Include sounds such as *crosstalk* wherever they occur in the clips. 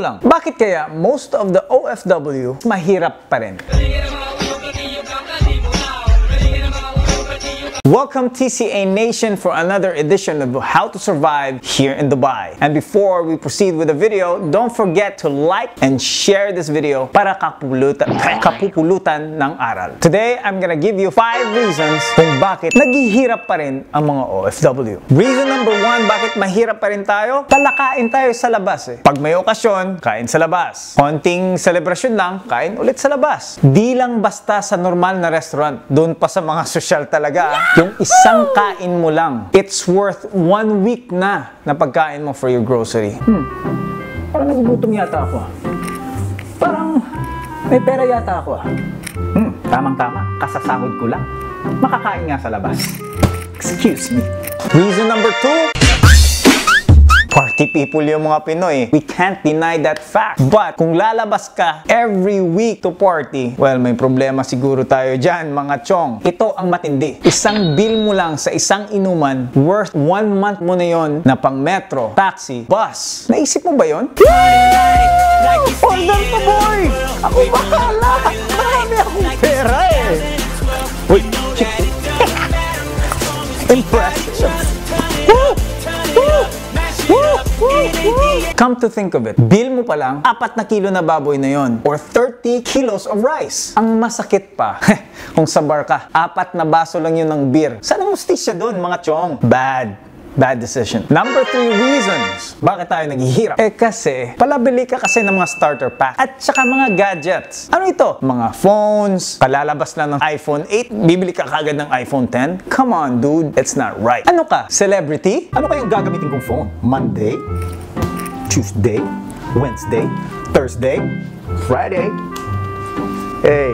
lang, bakit kaya most of the OFW mahirap pa rin? Welcome TCA Nation for another edition of How to Survive here in Dubai. And before we proceed with the video, don't forget to like and share this video para kapulutan, kapupulutan ng aral. Today, I'm gonna give you 5 reasons kung bakit naghihirap pa rin ang mga OFW. Reason number 1, bakit mahirap pa rin tayo? Talakain tayo sa labas eh. Pag may okasyon, kain sa labas. Konting celebration lang, kain ulit sa labas. Di lang basta sa normal na restaurant, doon pa sa mga *laughs* social talaga. Yung isang kain mo lang, it's worth one week na na pagkain mo for your grocery. Hmm, parang nagugutom yata ako. Parang may pera yata ako. Hmm, tamang-tama, kasasahod ko lang. Makakain nga sa labas. Excuse me. Reason number two, Party people yung mga Pinoy. We can't deny that fact. But kung lalabas ka every week to party, well, may problema siguro tayo dyan, mga chong. Ito ang matindi. Isang bill mo lang sa isang inuman, worth one month mo na yon na pang metro, taxi, bus. Naisip mo ba yon? Order pa, boy! Ako bahala! Marami akong pera eh! Uy, chick! *laughs* Impressive! Come to think of it, bill mo pa lang, apat na kilo na baboy na yon or 30 kilos of rice. Ang masakit pa, *laughs* kung sa bar ka, apat na baso lang yun ng beer. Sana mustisya doon, mga chong? Bad. Bad decision. Number three reasons. Bakit tayo naghihirap? Eh kasi, palabili ka kasi ng mga starter pack at saka mga gadgets. Ano ito? Mga phones, palalabas lang ng iPhone 8, bibili ka kagad ng iPhone 10? Come on, dude. It's not right. Ano ka? Celebrity? Ano kayong gagamitin kong phone? Monday? Tuesday? Wednesday? Thursday? Friday? Hey,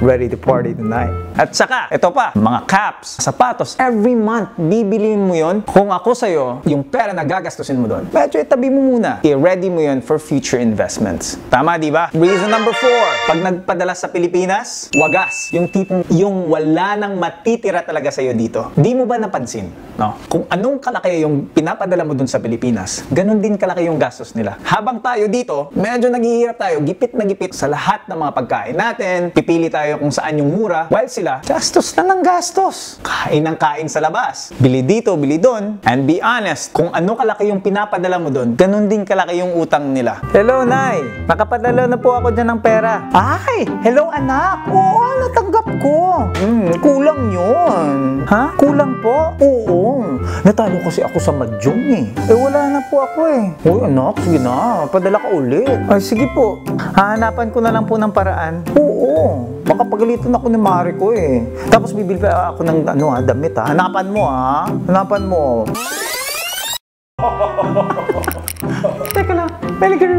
ready to party tonight. At saka, ito pa, mga caps, sapatos, every month, bibiliin mo yon. Kung ako sa'yo, yung pera na gagastusin mo doon, medyo itabi mo muna. I-ready mo yon for future investments. Tama, di ba? Reason number four, pag nagpadala sa Pilipinas, wagas. Yung tipong, yung wala nang matitira talaga sa'yo dito. Di mo ba napansin? No? Kung anong kalaki yung pinapadala mo doon sa Pilipinas, ganun din kalaki yung gastos nila. Habang tayo dito, medyo naghihirap tayo, gipit na gipit sa lahat ng mga pagkain natin, pipili tayo kung saan yung mura, while sila, gastos na ng gastos. Kain ng kain sa labas. Bili dito, bili doon. And be honest, kung ano kalaki yung pinapadala mo doon, ganun din kalaki yung utang nila. Hello, Nay. Nakapadala na po ako dyan ng pera. Ay, hello anak. Oo, natanggap ko. Hmm, kulang yun. Ha? Kulang po? Oo. Natalo kasi ako sa madyong eh. Eh, wala na po ako eh. Uy, anak, sige na. Padala ka ulit. Ay, sige po. Hahanapan ko na lang po ng paraan. Oo. Baka pagalitan ako ni Mari ko eh. Tapos bibili pa ako ng ano ha, damit ha. Hanapan mo ha. Hanapan mo. Teka lang, ring.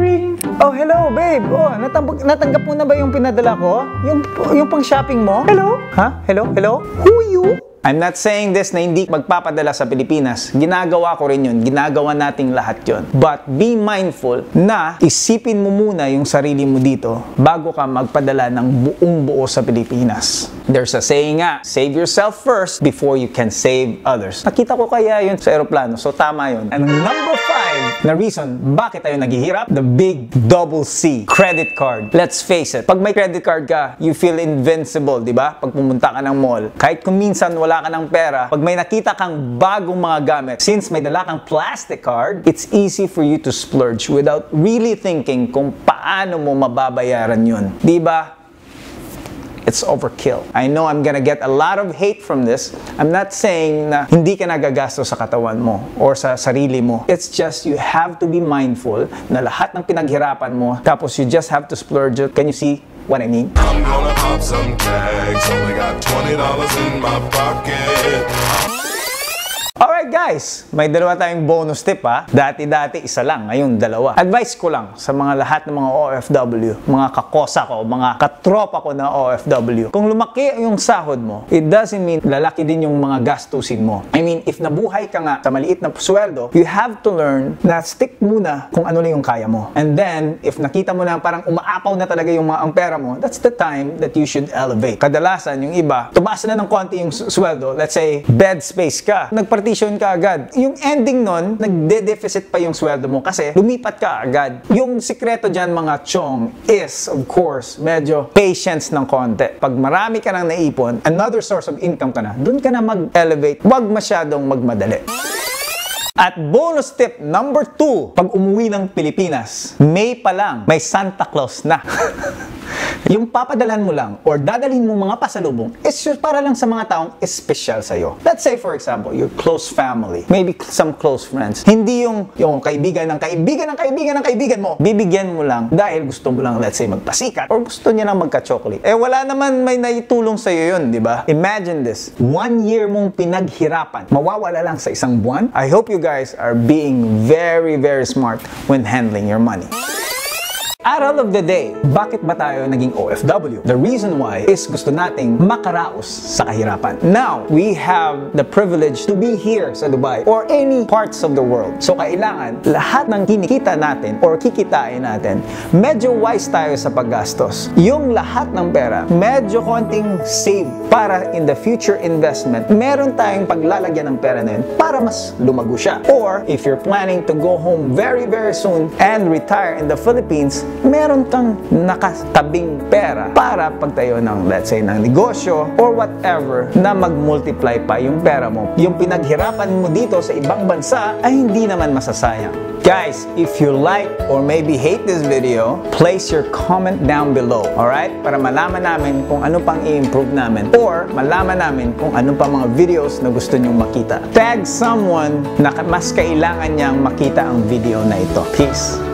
Oh, hello, babe. Oh, natanggap, natanggap mo na ba yung pinadala ko? Yung, yung pang shopping mo? Hello? Ha? Hello? Hello? Who you? I'm not saying this na hindi magpapadala sa Pilipinas. Ginagawa ko rin yun. Ginagawa nating lahat yun. But be mindful na isipin mo muna yung sarili mo dito bago ka magpadala ng buong buo sa Pilipinas. There's a saying nga, save yourself first before you can save others. Nakita ko kaya yun sa aeroplano. So tama yun. And number five na reason bakit tayo naghihirap, the big double C, credit card. Let's face it, pag may credit card ka, you feel invincible, di ba? Pag pumunta ka ng mall, kahit kung minsan wala ka ng pera, pag may nakita kang bagong mga gamit, since may dala kang plastic card, it's easy for you to splurge without really thinking kung paano mo mababayaran yun. Di ba? It's overkill. I know I'm gonna get a lot of hate from this. I'm not saying na hindi ka nagagastos sa katawan mo or sa sarili mo. It's just you have to be mindful na lahat ng pinaghirapan mo, tapos you just have to splurge it. Can you see what I mean? I'm gonna pop some tags. Only got $20 in my pocket. Guys, may dalawa tayong bonus tip ha. Dati-dati isa lang, ngayon dalawa. Advice ko lang sa mga lahat ng mga OFW, mga kakosa ko, mga katropa ko na OFW. Kung lumaki yung sahod mo, it doesn't mean lalaki din yung mga gastusin mo. I mean, if nabuhay ka nga sa maliit na sweldo, you have to learn na stick muna kung ano lang yung kaya mo. And then, if nakita mo na parang umaapaw na talaga yung mga ang pera mo, that's the time that you should elevate. Kadalasan, yung iba, tumaas na ng konti yung sweldo, let's say, bed space ka. Nagpartition ka agad. Yung ending nun, nagde-deficit pa yung sweldo mo kasi lumipat ka agad. Yung sikreto dyan mga chong is, of course, medyo patience ng konti. Pag marami ka nang naipon, another source of income ka na, dun ka na mag-elevate. Huwag masyadong magmadali. At bonus tip number 2, pag umuwi ng Pilipinas, May pa lang, may Santa Claus na. *laughs* yung papadalhan mo lang or dadalhin mo mga pasalubong is para lang sa mga taong espesyal sa'yo. Let's say for example, your close family, maybe some close friends. Hindi yung, yung kaibigan ng kaibigan ng kaibigan ng kaibigan mo. Bibigyan mo lang dahil gusto mo lang, let's say, magpasikat or gusto niya lang magka-chocolate. Eh wala naman may naitulong sa'yo yun, di ba? Imagine this, one year mong pinaghirapan, mawawala lang sa isang buwan. I hope you guys are being very, very smart when handling your money. Aral of the day, bakit ba tayo naging OFW? The reason why is gusto nating makaraos sa kahirapan. Now, we have the privilege to be here sa Dubai or any parts of the world. So, kailangan lahat ng kinikita natin or kikitain natin, medyo wise tayo sa paggastos. Yung lahat ng pera, medyo konting save para in the future investment, meron tayong paglalagyan ng pera na yun para mas lumago siya. Or, if you're planning to go home very, very soon and retire in the Philippines, meron kang nakatabing pera para pagtayo ng, let's say, ng negosyo or whatever na mag-multiply pa yung pera mo. Yung pinaghirapan mo dito sa ibang bansa ay hindi naman masasayang. Guys, if you like or maybe hate this video, place your comment down below, alright? Para malaman namin kung ano pang i-improve namin or malaman namin kung ano pa mga videos na gusto nyong makita. Tag someone na mas kailangan niyang makita ang video na ito. Peace!